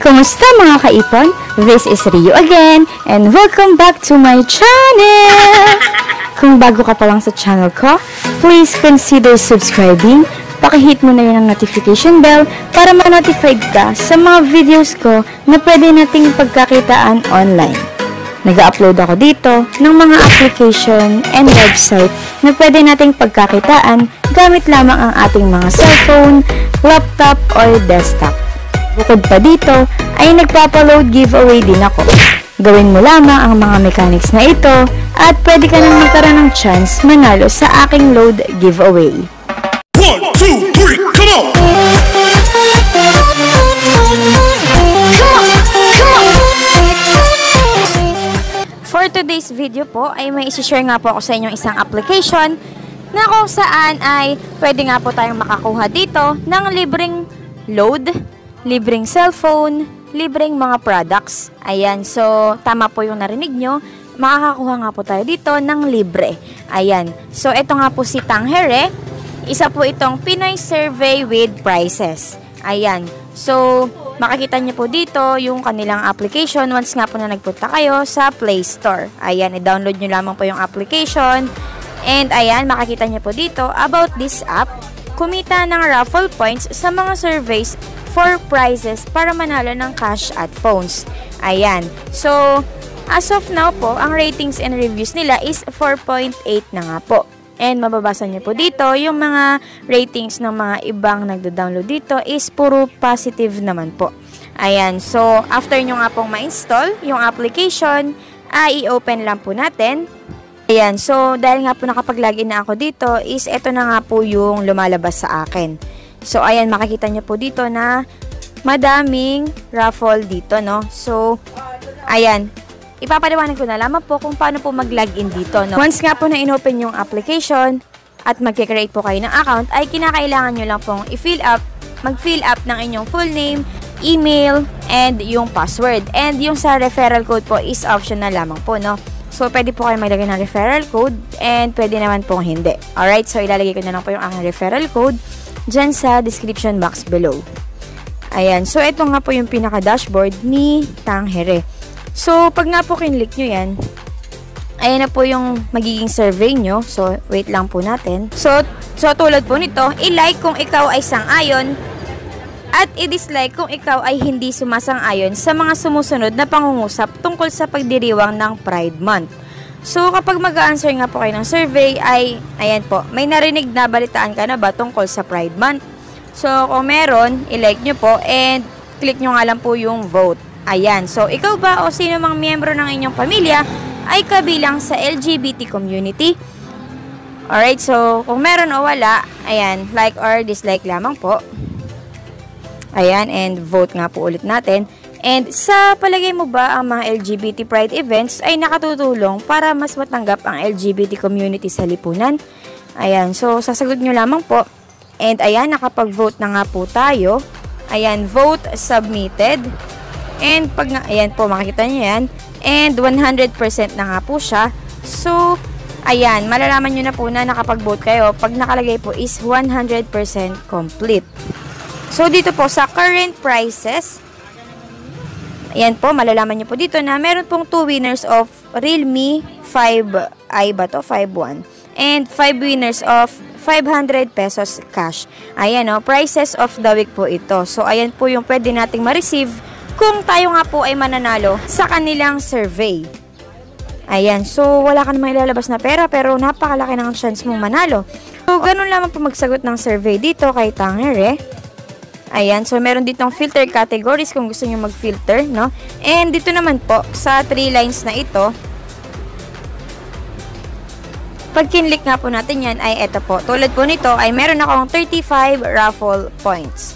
Kumusta mga kaipon? This is Rio again and welcome back to my channel! Kung bago ka pa lang sa channel ko, please consider subscribing. Pakihit mo na yun ang notification bell para ma-notified ka sa mga videos ko na pwede nating pagkakitaan online. Nag-upload ako dito ng mga application and website na pwede nating pagkakitaan gamit lamang ang ating mga cellphone, laptop, or desktop. Bukod pa dito, ay nagpapaload giveaway din ako. Gawin mo lamang ang mga mechanics na ito at pwede ka nang magkaroon ng chance manalo sa aking load giveaway. One, two, three, come on! For today's video po ay may isi-share nga po ako sa inyo isang application na kung saan ay pwede nga po tayong makakuha dito ng libreng load, libreng cellphone, libreng mga products. Ayan, so tama po yung narinig nyo. Makakakuha nga po tayo dito ng libre. Ayan, so ito nga po si Tanghere. Isa po itong Pinoy Survey with Prices. Ayan, so makikita niyo po dito yung kanilang application once nga po na nagpunta kayo sa Play Store. Ayan, i-download nyo lamang po yung application. And ayan, makikita niyo po dito about this app. Kumita ng raffle points sa mga surveys for prizes para manalo ng cash at phones. Ayan. So, as of now po, ang ratings and reviews nila is 4.8 na nga po. And mababasa niyo po dito, yung mga ratings ng mga ibang nagda-download dito is puro positive naman po. Ayan, so after nyo nga pong ma-install yung application, ay i-open lang po natin. Ayan, so dahil nga po nakapag-login na ako dito, is eto na nga po yung lumalabas sa akin. So ayan, makikita nyo po dito na madaming raffle dito, no? So, ayan, ipapaliwanag ko na lamang po kung paano po mag-login dito. No? Once nga po na inopen yung application at magkikreate po kayo ng account, ay kinakailangan nyo lang pong i-fill up, mag-fill up ng inyong full name, email, and yung password. And yung sa referral code po is optional lamang po, no? So, pwede po kayo maglagay ng referral code and pwede naman pong hindi. Alright, so ilalagay ko na lang po yung aking referral code dyan sa description box below. Ayan, so ito nga po yung pinaka-dashboard ni Tanghere. So, pag nga po kinlik nyo yan, ayan na po yung magiging survey nyo. So, wait lang po natin. So, so tulad po nito, i-like kung ikaw ay sang-ayon at i-dislike kung ikaw ay hindi sumasang-ayon sa mga sumusunod na pangungusap tungkol sa pagdiriwang ng Pride Month. So, kapag mag-answer nga po kayo ng survey ay, ayan po, may narinig na balitaan ka na ba tungkol sa Pride Month? So, kung meron, i-like nyo po and click nyo nga lang po yung vote. Ayan. So, ikaw ba o sino mang miyembro ng inyong pamilya ay kabilang sa LGBT community? Alright, so, kung meron o wala, ayan, like or dislike lamang po. Ayan, and vote nga po ulit natin. And sa palagay mo ba ang mga LGBT Pride events ay nakatutulong para mas matanggap ang LGBT community sa lipunan? Ayan, so sasagot nyo lamang po. And ayan, nakapag-vote na nga po tayo. Ayan, vote submitted. And pag nga, ayan po, makikita nyo yan. And 100% na nga po siya. So, ayan, malalaman nyo na po na nakapag-vote kayo. Pag nakalagay po is 100% complete. So, dito po sa current prices, ayan po, malalaman nyo po dito na meron pong 2 winners of Realme 5i ba to? 5.1. And 5 winners of 500 pesos cash. Ayan o, prices of the week po ito. So, ayan po yung pwede nating ma-receive kung tayo nga po ay mananalo sa kanilang survey. Ayan, so wala ka namang ilalabas na pera pero napakalaki ng chance mong manalo. So, ganun lamang po magsagot ng survey dito kay Tanger eh. Ayan, so meron ditong filter categories kung gusto nyo mag-filter, no? And dito naman po, sa 3 lines na ito, pag kinlik nga po natin yan, ay eto po. Tulad po nito, ay meron akong 35 raffle points.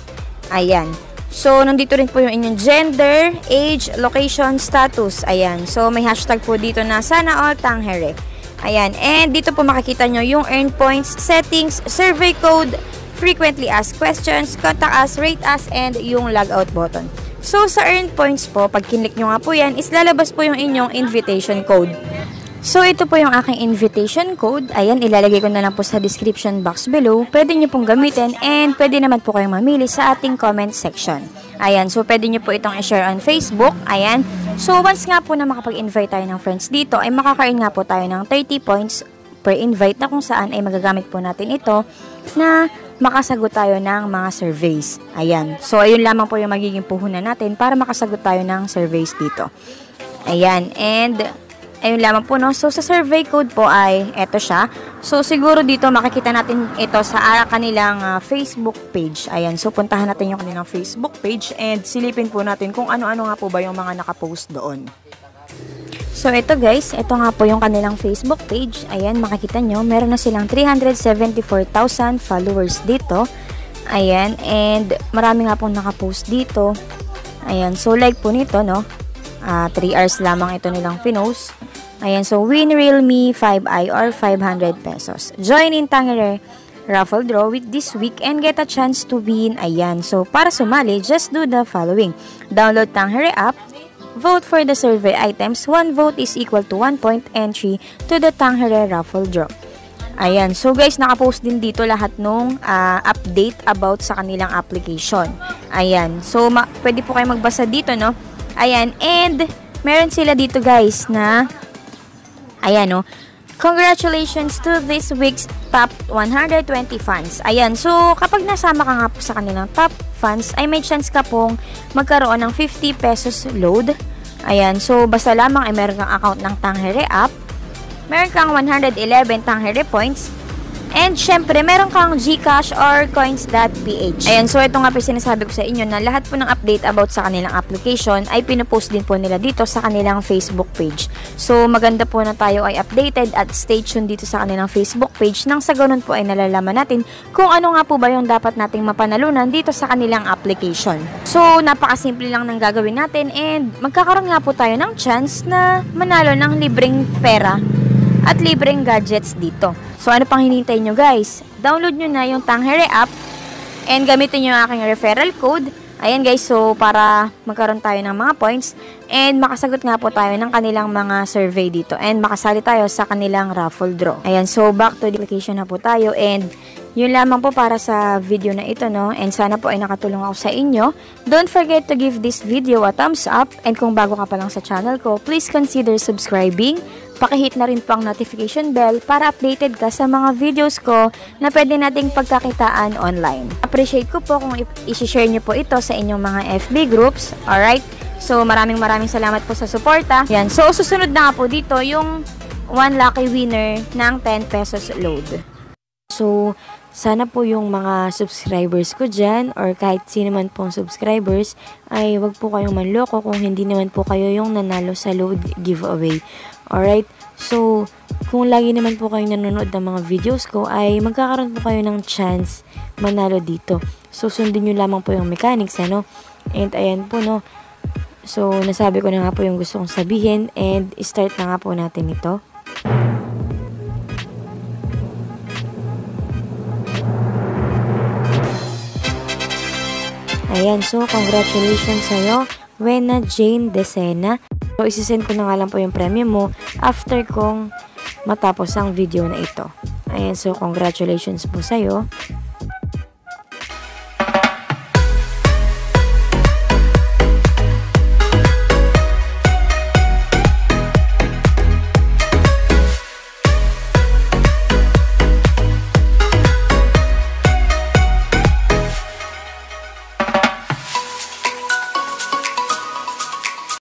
Ayan. So, nandito rin po yung inyong gender, age, location, status. Ayan. So, may hashtag po dito na sana all tanghere. Ayan. And dito po makikita nyo yung earn points, settings, survey code, frequently asked questions, contact us, rate us, and yung logout button. So, sa earn points po, pag kinlik nyo nga po yan, is lalabas po yung inyong invitation code. So, ito po yung aking invitation code. Ayan, ilalagay ko na lang po sa description box below. Pwede nyo pong gamitin and pwede naman po kayong mamili sa ating comment section. Ayan, so pwede nyo po itong i-share on Facebook. Ayan. So, once nga po na makapag-invite tayo ng friends dito, ay makakain nga po tayo ng 30 points per invite na kung saan ay magagamit po natin ito na makasagot tayo ng mga surveys. Ayan. So, ayun lamang po yung magiging puhunan natin para makasagot tayo ng surveys dito. Ayan. And, ayun lamang po, no? So, sa survey code po ay, eto siya. So, siguro dito makikita natin ito sa kanilang uh, Facebook page. Ayan. So, puntahan natin yung kanilang Facebook page and silipin po natin kung ano-ano nga po ba yung mga nakapost doon. So, ito guys, ito nga po yung kanilang Facebook page. Ayan, makikita nyo, meron na silang 374,000 followers dito. Ayan, and marami nga pong nakapost dito. Ayan, so like po nito, no? Uh, ah, 3 hours lamang ito nilang pinost. Ayan, so win Realme 5i or 500 pesos. Join in Tangere raffle draw with this week and get a chance to win. Ayan, so para sumali, just do the following. Download Tangere app, vote for the survey items, one vote is equal to 1 point entry to the Tanghere raffle draw. Ayan. So guys, nakapost din dito lahat nung uh, update about sa kanilang application. Ayan. So ma- pwede po kayo magbasa dito, no? Ayan. And meron sila dito guys na ayan, no? Congratulations to this week's top 120 fans. Ayan, so kapag nasama ka nga po sa kanilang top fans, ay may chance ka pong magkaroon ng 50 pesos load. Ayan, so basta lamang ay meron kang account ng Tanghere app, meron kang 111 Tanghere points, And syempre, meron kang Gcash or coins.ph. Ayan, so ito nga po sinasabi ko sa inyo na lahat po ng update about sa kanilang application ay pinupost din po nila dito sa kanilang Facebook page. So maganda po na tayo ay updated at stay tuned dito sa kanilang Facebook page nang sa ganun po ay nalalaman natin kung ano nga po ba yung dapat nating mapanalunan dito sa kanilang application. So napakasimple lang ng gagawin natin and magkakaroon nga po tayo ng chance na manalo ng libreng pera at libreng gadgets dito. So, ano pang hinintay nyo guys? Download nyo na yung Tanghere app and gamitin nyo yung aking referral code. Ayan guys, so para magkaroon tayo ng mga points and makasagot nga po tayo ng kanilang mga survey dito and makasali tayo sa kanilang raffle draw. Ayan, so back to the application na po tayo and yun lamang po para sa video na ito, no? And sana po ay nakatulong ako sa inyo. Don't forget to give this video a thumbs up and kung bago ka pa lang sa channel ko, please consider subscribing Pakihit na rin po ang notification bell para updated ka sa mga videos ko na pwede nating pagkakitaan online. Appreciate ko po kung i-share nyo po ito sa inyong mga FB groups. Alright? So, maraming maraming salamat po sa suporta. Yan. So, susunod na po dito yung one lucky winner ng 10 pesos load. So, sana po yung mga subscribers ko dyan or kahit sino man pong subscribers ay wag po kayong manloko kung hindi naman po kayo yung nanalo sa load giveaway. Alright? So, kung lagi naman po kayo nanonood ng mga videos ko, ay magkakaroon po kayo ng chance manalo dito. So, sundin nyo lamang po yung mechanics, ano? And, ayan po, no? So, nasabi ko na nga po yung gusto kong sabihin and start na nga po natin ito. Ayan, so congratulations sa'yo, Wena Jane Desena. So, isisend ko na nga lang po yung premium mo after kong matapos ang video na ito. Ayan, so congratulations po sa'yo.